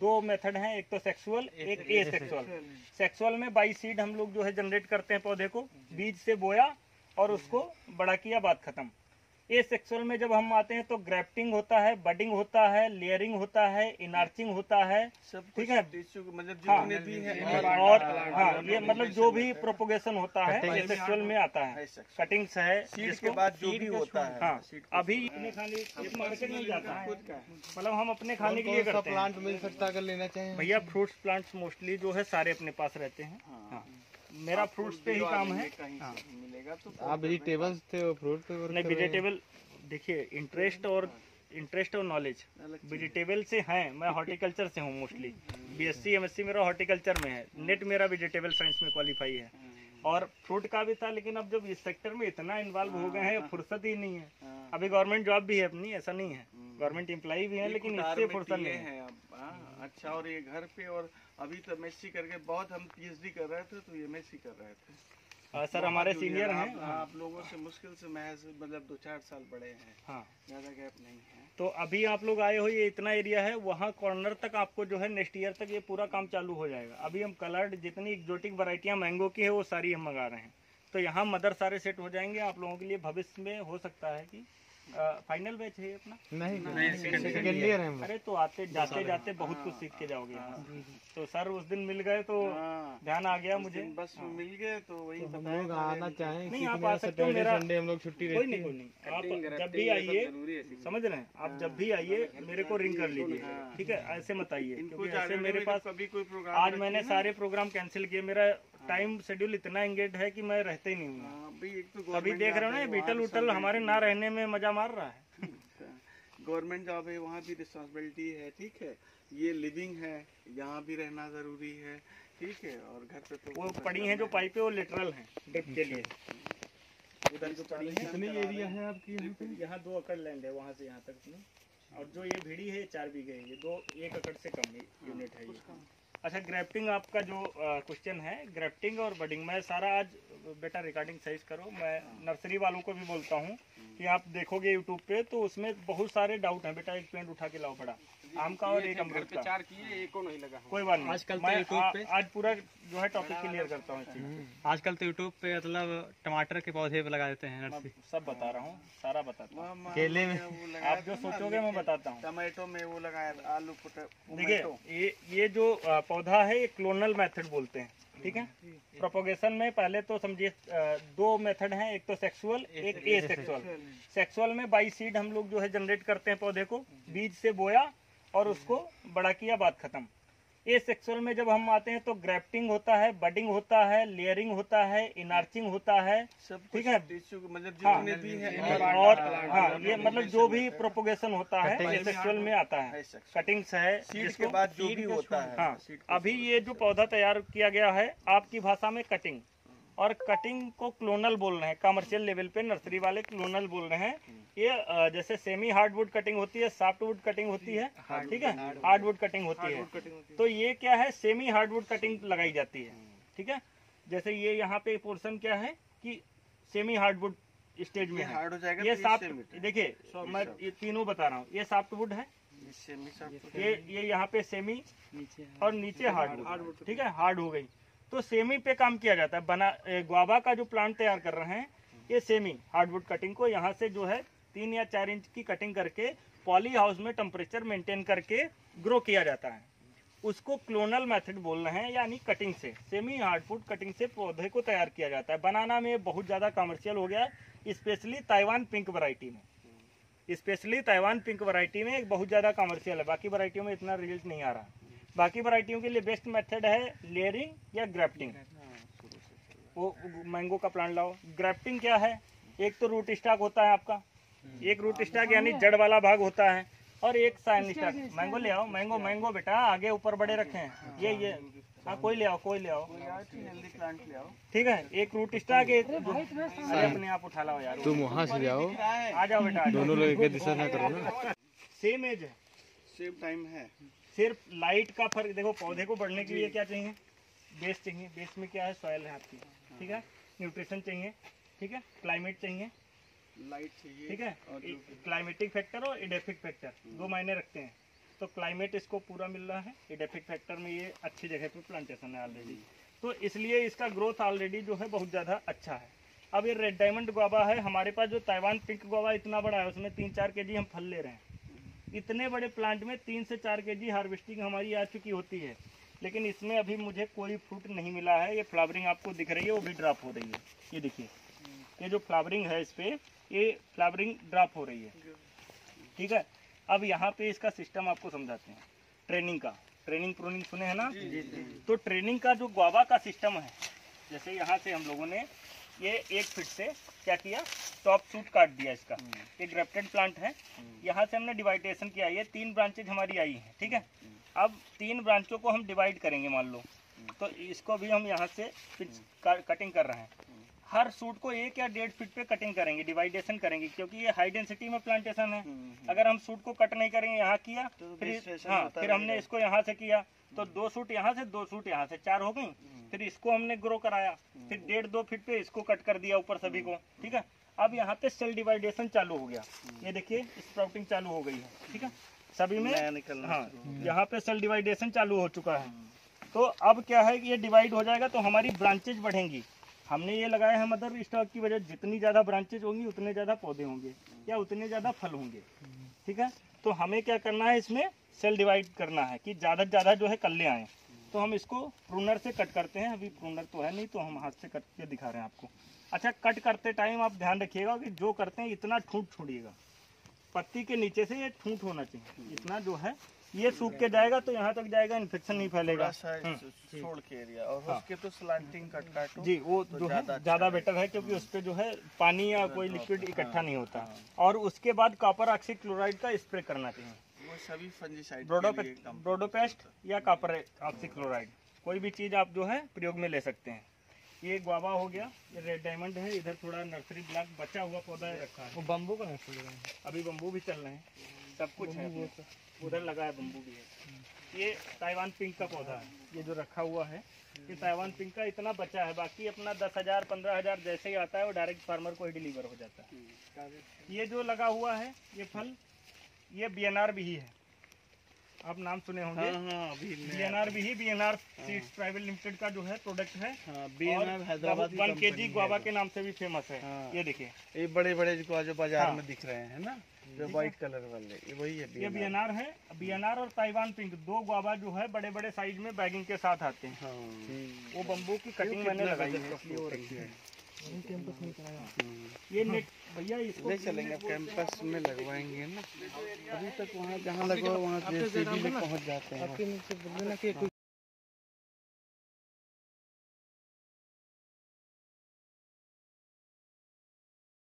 दो मेथड हैं एक तो सेक्सुअल एक ए सेक्सुअल सेक्सुअल में बाई सीड हम लोग जो है जनरेट करते हैं पौधे को बीज से बोया और उसको बड़ा किया बात खत्म। ए सेक्सुअल में जब हम आते हैं तो ग्रेफ्टिंग होता है बडिंग होता है लेयरिंग होता है इनार्चिंग होता है। सब ठीक है? मतलब हाँ, भी है और, और हाँ ये मतलब जो भी प्रोपोगेशन होता है ए सेक्सुअल में आता है। है। कटिंग्स है सीड के बाद जो भी होता है। हाँ अभी अपने खाने ये मार्केट में जाता है। है। मतलब हम अपने खाने के लिए करते हैं। प्लांट मिल सकता अगर लेना चाहें? भैया फ्रूट्स प्लांट्स मोस्टली जो है सारे अपने पास रहते हैं। हाँ। मेरा फ्रूट्स पे ही काम है। हाँ। तो आप वेजिटेबल्स थे और फ्रूट पे नहीं हैं? वेजिटेबल देखिए इंटरेस्ट और इंटरेस्ट और नॉलेज वेजिटेबल से हैं मैं हॉर्टिकल्चर से हूँ मोस्टली बीएससी एमएससी मेरा हॉर्टिकल्चर में है। नेट मेरा वेजिटेबल साइंस में क्वालिफाई है। और फ्रूट का भी था लेकिन अब जब इस सेक्टर में इतना इन्वॉल्व हो गए हैं फुर्सत ही नहीं है। हाँ। अभी गवर्नमेंट जॉब भी है अपनी ऐसा नहीं है। गवर्नमेंट एम्प्लॉय भी है लेकिन इससे फुर्सत नहीं है। हैं अब हाँ, अच्छा और ये घर पे और अभी तो एमएससी करके बहुत हम पीएचडी कर रहे थे तो एमएससी कर रहे थे। हाँ, सर हमारे सीनियर junior, हैं। आप, आप लोगों से मुश्किल से महज मतलब दो चार साल बड़े हैं। हाँ। ज़्यादा गैप नहीं है। तो अभी आप लोग आए हो ये इतना एरिया है वहाँ कॉर्नर तक आपको जो है नेक्स्ट ईयर तक ये पूरा काम चालू हो जाएगा। अभी हम कलर्ड जितनी एक्जोटिक वरायटियाँ मैंगो की है वो सारी हम मंगा रहे हैं। तो यहाँ मदर सारे सेट हो जाएँगे आप लोगों के लिए भविष्य में हो सकता है कि फाइनल बैच है अपना? नहीं सेकेंड ईयर है। अरे तो आते जाते जाते बहुत कुछ सीख के जाओगे। तो सर उस दिन मिल गए तो हाँ। ध्यान आ गया मुझे। बस मिल गए तो वही हम लोग आना चाहें नहीं, आप आ सकते हो, मेरा- संडे हम लोग छुट्टी कोई रहती नहीं है। कोई नहीं। आप जब भी आइए समझ रहे हैं? आप जब भी आइए मेरे को रिंग कर लीजिए। ठीक है? ऐसे मत आइए क्योंकि ऐसे मेरे पास कभी कोई प्रोग्राम आज मैंने सारे प्रोग्राम कैंसिल किए। मेरा टाइम शेड्यूल इतना एंगेज है कि मैं रहते ही नहीं हूँ। हाँ, अभी तो अभी देख रहे हो ना ये बीटल उटल हमारे ना रहने में मज़ा मार रहा है। गवर्नमेंट जॉब है वहाँ भी रिस्पॉन्सिबिलिटी है ठीक है? ये लिविंग है यहाँ भी रहना ज़रूरी है ठीक है? और घर पे तो वो पड़ी हैं जो पाइपें वो लिटरल हैं ड्रिप के लिए। उधर जो पड़ी है कितनी एरिया है। आपकी यहाँ पे? यहाँ दो एकड़ लैंड है वहाँ से यहाँ तक। और जो ये भिड़ी है चार बीघे है ये दो एक एकड़ से कम यूनिट है ये। अच्छा ग्रेफ्टिंग आपका जो क्वेश्चन है ग्रेफ्टिंग और बडिंग मैं सारा आज, बेटा रिकॉर्डिंग सही करो। मैं नर्सरी वालों को भी बोलता हूँ कि आप देखोगे यूट्यूब पे तो उसमें बहुत सारे डाउट हैं। बेटा, एक पेंट उठा के लाओ, बड़ा। आम का और एक अमरूद का। चार किए एक को नहीं लगा। कोई बात नहीं। आजकल तो मैं YouTube आ- पे- आज पूरा जो है टॉपिक क्लियर करता हूँ को। आजकल तो यूट्यूब पे मतलब टमाटर के पौधे लगा देते हैं नर्सरी। सब बता रहा हूँ सारा बताता हूँ। केले में- आप जो सोचोगे मैं बताता हूँ। टमाटो में वो लगाया आलू देखिए ये ये जो पौधा है ये क्लोनल मेथड बोलते हैं ठीक है? प्रोपोगेशन में पहले तो समझिए दो मेथड हैं एक तो सेक्सुअल एक ए सेक्सुअल सेक्सुअल में बाई सीड हम लोग जो है जनरेट करते हैं पौधे को बीज से बोया और उसको बड़ा किया बात खत्म। ए सेक्सुअल में जब हम आते हैं तो ग्रेफ्टिंग होता है बडिंग होता है लेयरिंग होता है इनार्चिंग होता है। सब ठीक है? मतलब हाँ, भी है और, और हाँ ये मतलब जो भी प्रोपोगेशन होता है ए सेक्सुअल में आता है। है कटिंग्स है सीड के बाद जो भी होता है हाँ अभी ये जो पौधा तैयार किया गया है आपकी भाषा में कटिंग और कटिंग को क्लोनल बोल रहे हैं। कमर्शियल लेवल पे नर्सरी वाले क्लोनल बोल रहे हैं। ये जैसे सेमी हार्डवुड कटिंग होती है सॉफ्टवुड कटिंग होती है ठीक है? हार्डवुड कटिंग होती है। तो ये क्या है? सेमी हार्डवुड कटिंग लगाई जाती है ठीक है? जैसे ये यहाँ पे पोर्शन क्या है कि सेमी हार्डवुड स्टेज में ये है। हो जाएगा ये तो सॉफ्ट है। देखिए मैं ये तीनों बता रहा हूँ। ये सॉफ्टवुड है। ये ये यहाँ पे सेमी और नीचे हार्डवुड ठीक है? हार्ड हो गई। तो सेमी पे काम किया जाता है। बना गुआवा का जो प्लांट तैयार कर रहे हैं, ये सेमी हार्डवुड कटिंग को यहाँ से जो है तीन या चार इंच की कटिंग करके पॉली हाउस में टेम्परेचर मेंटेन करके ग्रो किया जाता है। उसको क्लोनल मेथड बोल रहे हैं, यानी कटिंग से सेमी हार्डवुड कटिंग से पौधे को तैयार किया जाता है। बनाना में बहुत ज़्यादा कमर्शियल हो गया स्पेशली ताइवान पिंक वैरायटी में। स्पेशली ताइवान पिंक वैरायटी में एक बहुत ज़्यादा कमर्शियल है, बाकी वैरायटियों में इतना रिज़ल्ट नहीं आ रहा। बाकी वराइटियों के लिए बेस्ट मेथड है लेयरिंग या ग्राफ्टिंग। वो मैंगो का प्लांट लाओ। ग्राफ्टिंग क्या है? एक तो रूट स्टॉक होता है आपका। एक रूट स्टॉक यानी जड़ वाला भाग होता है। और एक साइन स्टॉक मैंगो ले आओ मैंगो मैंगो बेटा आगे ऊपर बड़े रखे। हैं ये ये। हाँ कोई ले आओ कोई ले आओ। हेल्दी प्लांट ले आओ ठीक है एक रूट स्टॉक एक अपने आप उठा लाओ यार। तुम वहाँ से जाओ। आ जाओ बेटा दोनों लोग एक दिशा ना करो ना। सेम एज है। सेम टाइम है। सिर्फ़ लाइट का फ़र्क देखो पौधे को बढ़ने के लिए क्या चाहिए? बेस चाहिए। बेस में क्या है? सॉइल है आपकी। ठीक है? न्यूट्रिशन चाहिए। ठीक है? क्लाइमेट चाहिए। लाइट चाहिए ठीक है? क्लाइमेटिक फैक्टर और इडेफिक फैक्टर दो मायने रखते हैं। तो क्लाइमेट इसको पूरा मिल रहा है। एडेफिक फैक्टर में ये अच्छी जगह पे प्लांटेशन है ऑलरेडी तो इसलिए इसका ग्रोथ ऑलरेडी जो है बहुत ज़्यादा अच्छा है। अब ये रेड डायमंड गुआवा है। हमारे पास जो ताइवान पिंक गुआवा इतना बड़ा है उसमें तीन चार के जी हम फल ले रहे हैं। इतने बड़े प्लांट में तीन से चार के जी हार्वेस्टिंग हमारी आ चुकी होती है। लेकिन इसमें अभी मुझे कोई फ्रूट नहीं मिला है। ये फ्लावरिंग आपको दिख रही है वो भी ड्रॉप हो रही है। ये देखिए ये जो फ्लावरिंग है इस पे ये फ्लावरिंग ड्रॉप हो रही है। ठीक है? अब यहाँ पे इसका सिस्टम आपको समझाते हैं। ट्रेनिंग का। ट्रेनिंग प्रोनिंग सुने हैं ना? जी जी तो ट्रेनिंग का जो गुआवा का सिस्टम है जैसे यहाँ से हम लोगों ने ये एक फीट से क्या किया? टॉप सूट काट दिया इसका। ये ग्रेफ्टेड प्लांट है। यहाँ से हमने डिवाइडेशन किया। ये तीन ब्रांचेज हमारी आई है ठीक है? अब तीन ब्रांचों को हम डिवाइड करेंगे मान लो। तो इसको भी हम यहाँ से कटिंग कर रहे हैं। हर सूट को एक या डेढ़ फीट पे कटिंग करेंगे डिवाइडेशन करेंगे क्योंकि ये हाई डेंसिटी में प्लांटेशन है। अगर हम सूट को कट नहीं करेंगे यहाँ किया तो फिर हाँ फिर हमने इसको यहाँ से किया। तो दो सूट यहाँ से दो सूट यहाँ से चार हो गई? फिर इसको हमने ग्रो कराया। फिर डेढ़ दो फीट पे इसको कट कर दिया ऊपर सभी को। ठीक है? अब यहाँ पे सेल डिवाइडेशन चालू हो गया। ये देखिए स्प्राउटिंग चालू हो गई है। ठीक है? सभी में? हाँ यहाँ पे सेल डिवाइडेशन चालू हो चुका है। तो अब क्या है कि ये डिवाइड हो जाएगा तो हमारी ब्रांचेज बढ़ेंगी। हमने ये लगाया है मदर स्टॉक की वजह जितनी ज़्यादा ब्रांचेज होंगी उतने ज़्यादा पौधे होंगे या उतने ज़्यादा फल होंगे। ठीक है? तो हमें क्या करना है इसमें? सेल डिवाइड करना है कि ज़्यादा से ज़्यादा जो है कल्ले आए। तो हम इसको प्रूनर से कट करते हैं। अभी प्रूनर तो है नहीं तो हम हाथ से कट के दिखा रहे हैं आपको। अच्छा कट करते टाइम आप ध्यान रखिएगा कि जो करते हैं इतना ठूंठ छोड़िएगा। पत्ती के नीचे से ये ठूंठ होना चाहिए। इतना जो है ये सूख के जाएगा तो यहाँ तक जाएगा इन्फेक्शन नहीं फैलेगा। हम्म। छोड़ के एरिया और हाँ। उसके तो स्लांटिंग कट काटो जी वो तो जो है ज़्यादा अच्छा। बेटर है क्योंकि उस पर जो है पानी या कोई लिक्विड इकट्ठा नहीं होता। हाँ। और उसके बाद कॉपर ऑक्सी क्लोराइड का स्प्रे करना चाहिए। सभी फंजीसाइड ब्रोडोपेस्ट या कॉपर ऑक्सीक्लोराइड कोई भी चीज़ आप जो है प्रयोग में ले सकते हैं। ये गुआवा हो गया ये रेड डायमंड है इधर थोड़ा नर्सरी ब्लॉक बचा हुआ पौधा है। रखा है। वो बम्बू का नहीं फूल है अभी बम्बू भी चल रहे हैं। सब कुछ है उधर लगा है बम्बू भी है। ये ताइवान पिंक का पौधा है। ये जो रखा हुआ है ये ताइवान पिंक का इतना बचा है। बाकी अपना दस हज़ार पंद्रह हज़ार जैसे ही आता है वो डायरेक्ट फार्मर को ही डिलीवर हो जाता है। ये जो लगा हुआ है ये फल ये बी एन आर भी ही है। आप नाम सुने होंगे। हाँ हाँ बी एन आर भी ही B N R seeds private limited का जो है प्रोडक्ट है। हाँ बीएनआर हैदराबाद वन के जी है गुआवा के नाम से भी फ़ेमस है। हाँ। ये देखिए। ये बड़े बड़े जो जो बाज़ार हाँ। में दिख रहे हैं ना? जो व्हाइट कलर वाले ये वही है ये बी BNR। एन आर है। बी एन आर और ताइवान पिंक दो गुआवा जो है बड़े बड़े साइज़ में बैगिंग के साथ आते हैं। हाँ। वो बम्बू की कटिंग मैंने लगाई है है ये नेट भैया ले चलेंगे अब कैंपस में लगवाएँगे ना? अभी तक वहाँ जहाँ लगवा वहाँ में पहुँच जाते हैं।